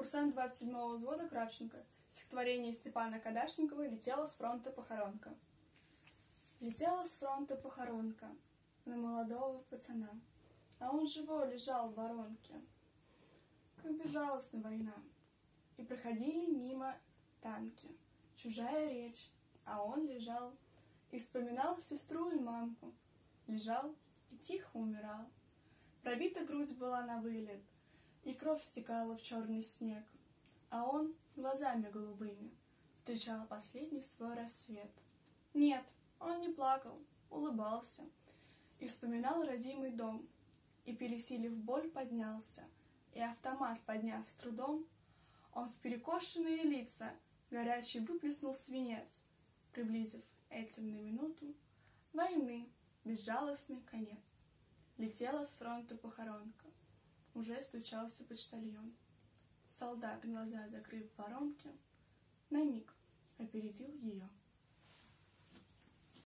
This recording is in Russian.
Курсант 27-го взвода Кравченко. Стихотворение Степана Кадашникова «Летела с фронта похоронка». Летела с фронта похоронка на молодого пацана, А он живой лежал в воронке, как безжалостна война. И проходили мимо танки, чужая речь, а он лежал и вспоминал сестру и мамку. Лежал и тихо умирал. Пробита грудь была на вылет, и кровь стекала в черный снег, а он глазами голубыми встречал последний свой рассвет. Нет, он не плакал, улыбался и вспоминал родимый дом, и, пересилив боль, поднялся, и автомат подняв с трудом, он в перекошенные лица горячий выплеснул свинец, приблизив этим на минуту войны безжалостный конец. Летела с фронта похоронка, уже стучался почтальон. Солдат, глаза закрыв в воронке, на миг опередил ее.